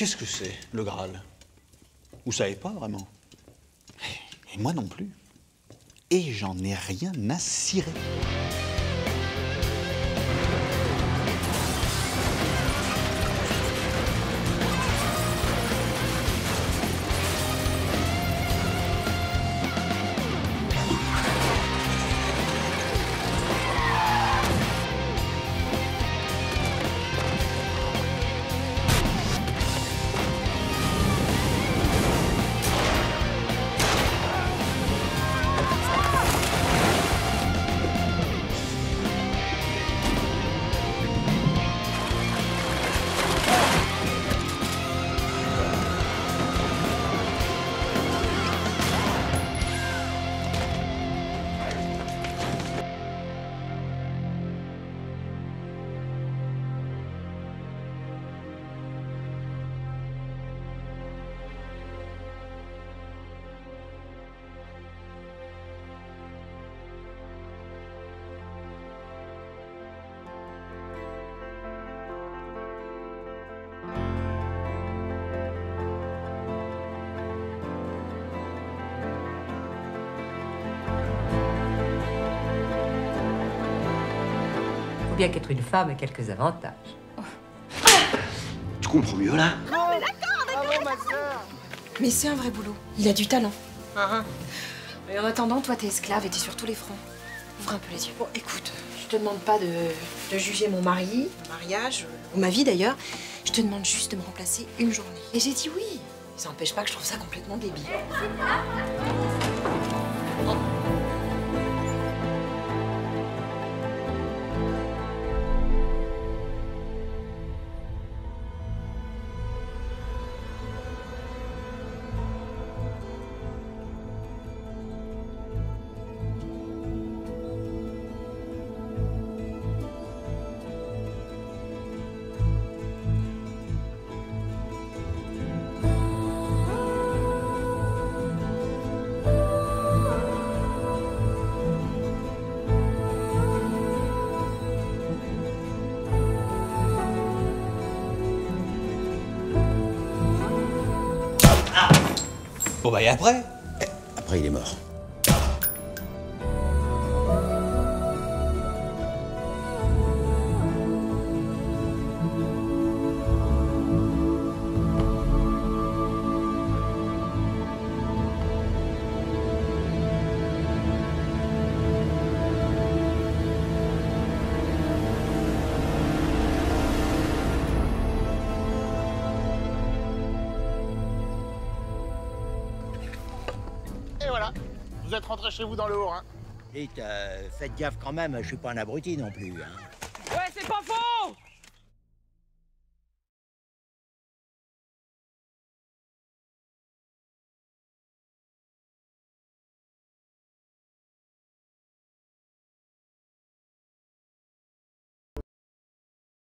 qu'est-ce que c'est, le Graal? Vous savez pas vraiment? Et moi non plus. Et j'en ai rien à cirer. Bien qu'être une femme a quelques avantages. Tu comprends mieux là Mais c'est un vrai boulot. Il a du talent. Mais en attendant, toi, t'es esclave et t'es sur tous les fronts. Ouvre un peu les yeux. Bon, écoute, je te demande pas de, de juger mon mari, mon mariage, euh, ou ma vie d'ailleurs. Je te demande juste de me remplacer une journée. Et j'ai dit oui. Ça n'empêche pas que je trouve ça complètement débile. Bon bah et après? Après, il est mort. vous êtes rentré chez vous dans le haut, hein. Euh, faites gaffe quand même, je suis pas un abruti non plus, hein. Ouais, c'est pas faux